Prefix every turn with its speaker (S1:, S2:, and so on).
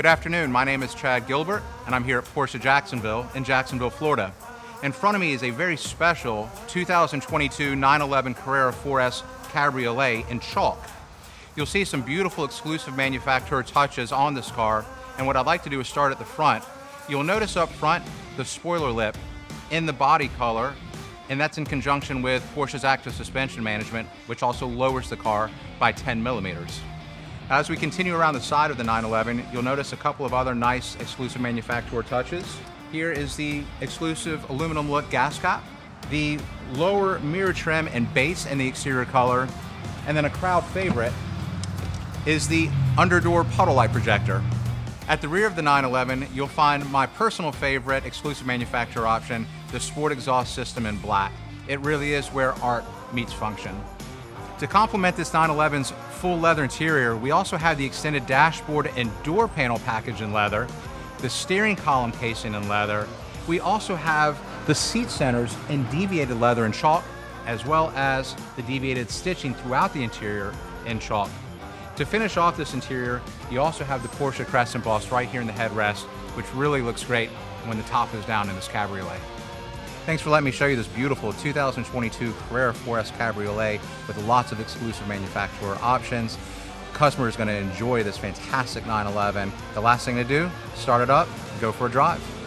S1: Good afternoon. My name is Chad Gilbert, and I'm here at Porsche Jacksonville in Jacksonville, Florida. In front of me is a very special 2022 911 Carrera 4S Cabriolet in chalk. You'll see some beautiful exclusive Manufaktur touches on this car, and what I'd like to do is start at the front. You'll notice up front the spoiler lip in the body color, and that's in conjunction with Porsche's active suspension management, which also lowers the car by 10 millimeters. As we continue around the side of the 911, you'll notice a couple of other nice exclusive Manufaktur touches. Here is the exclusive aluminum look gas cap, the lower mirror trim and base in the exterior color, and then a crowd favorite is the underdoor puddle light projector. At the rear of the 911, you'll find my personal favorite exclusive Manufaktur option, the sport exhaust system in black. It really is where art meets function. To complement this 911's full leather interior, we also have the extended dashboard and door panel package in leather, the steering column casing in leather. We also have the seat centers in deviated leather and chalk, as well as the deviated stitching throughout the interior in chalk. To finish off this interior, you also have the Porsche crest embossed right here in the headrest, which really looks great when the top is down in this Cabriolet. Thanks for letting me show you this beautiful 2022 Carrera 4S Cabriolet with lots of exclusive Manufaktur options. Customer is going to enjoy this fantastic 911. The last thing to do, start it up, go for a drive.